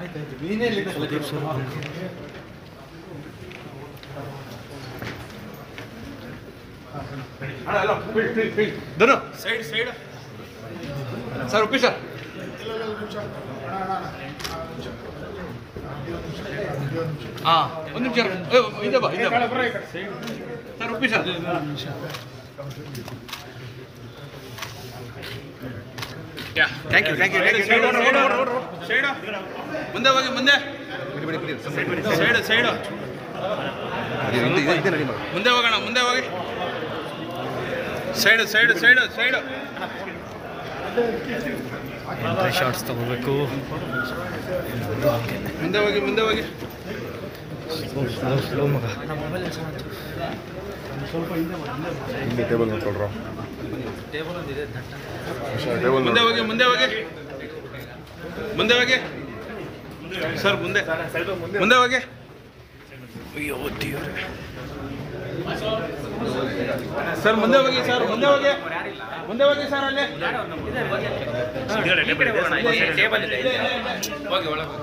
ಆಯ್ತಾಯ್ತು Dhanu. Side side. Sir Uppi sir. ಹಾಂ ಒಂದು ನಿಮಿಷ. ಇದೇ ಬಾ ಇದೇ ಬಾ. Sir Uppi sir. Thank you thank you side. ಮುಂದೆ ಹೋಗಿ, ಮುಂದೆ. Side side. ಮುಂದೆ ಹೋಗೋಣ, ಮುಂದೆ ಹೋಗಿ. Side side side, side. Shorts ತಗೋಬೇಕು ಮುಂದೆ ಹೋಗಿ ಮುಂದೆ ಹೋಗಿ. ಮಗ ಟೇಬಲ್ ಮುಂದೆ ಹೋಗಿ ಮುಂದೆ ಹೋಗಿ. ಮುಂದೆ ಹೋಗಿ. ಸರ್ ಮುಂದೆ. ಮುಂದೆ ಹೋಗಿ. ಅಯ್ಯೋ ಸರ್ ಮುಂದೆ ಹೋಗಿ ಸರ್ ಮುಂದೆ ಹೋಗಿ. ಮುಂದೆ ಹೋಗಿ ಸರ್ ಅಲ್ಲಿ. ಹೋಗಿ ಒಳಗೆ.